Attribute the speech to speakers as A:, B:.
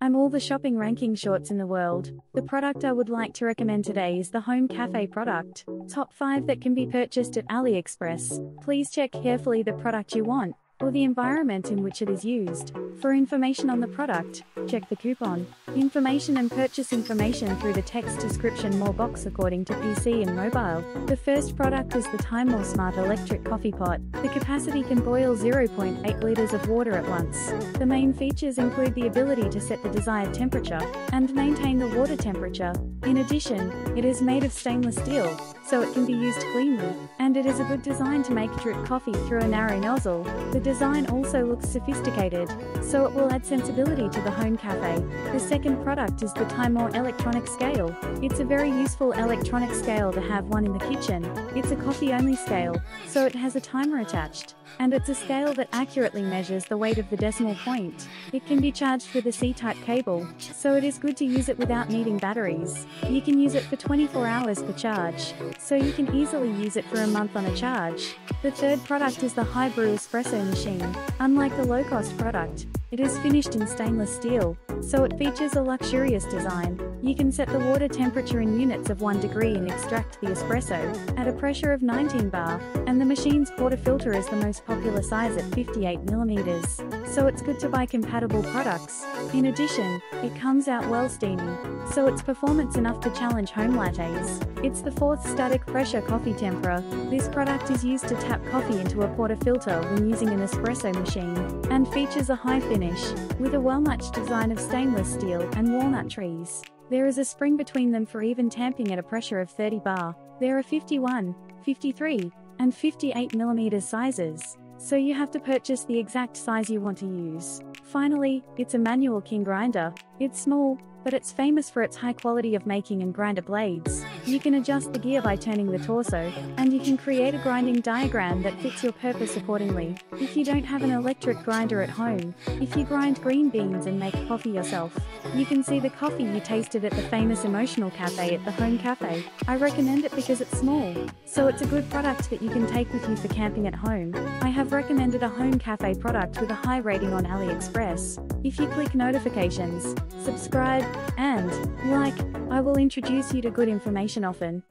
A: I'm all the shopping ranking shorts in the world. The product I would like to recommend today is the Home Cafe product. Top 5 that can be purchased at AliExpress. Please check carefully the product you want or the environment in which it is used. For information on the product, check the coupon. Information and purchase information through the text description more box according to PC and mobile. The first product is the Timemore Smart Electric Coffee Pot. The capacity can boil 0.8 liters of water at once. The main features include the ability to set the desired temperature and maintain the water temperature. In addition, it is made of stainless steel, so it can be used cleanly, and it is a good design to make drip coffee through a narrow nozzle. The design also looks sophisticated, so it will add sensibility to the home cafe. The second product is the Timemore electronic scale. It's a very useful electronic scale to have one in the kitchen. It's a coffee only scale, so it has a timer attached. And it's a scale that accurately measures the weight of the decimal point. It can be charged with a C-type cable, so it is good to use it without needing batteries. You can use it for 24 hours per charge, so you can easily use it for a month on a charge. The third product is the HiBREW Espresso machine. Unlike the low-cost product, it is finished in stainless steel, so it features a luxurious design. You can set the water temperature in units of 1 degree and extract the espresso at a pressure of 19 bar, and the machine's portafilter is the most popular size at 58 millimeters, so it's good to buy compatible products. In addition, it comes out well steamy, so it's performance enough to challenge home lattes. It's the fourth static pressure coffee tamper. This product is used to tap coffee into a portafilter when using an espresso machine, and features a high finish, with a well-matched design of stainless steel and walnut trees. There is a spring between them for even tamping at a pressure of 30 bar. There are 51, 53, and 58 mm sizes, so you have to purchase the exact size you want to use. Finally, it's a manual Kingrinder. It's small, but it's famous for its high quality of making and grinder blades. You can adjust the gear by turning the torso, and you can create a grinding diagram that fits your purpose accordingly. If you don't have an electric grinder at home, if you grind green beans and make coffee yourself, you can see the coffee you tasted at the famous Emotional Cafe at the Home Cafe. I recommend it because it's small, so it's a good product that you can take with you for camping at home. I have recommended a Home Cafe product with a high rating on AliExpress. If you click notifications, subscribe, and like, I will introduce you to good information often.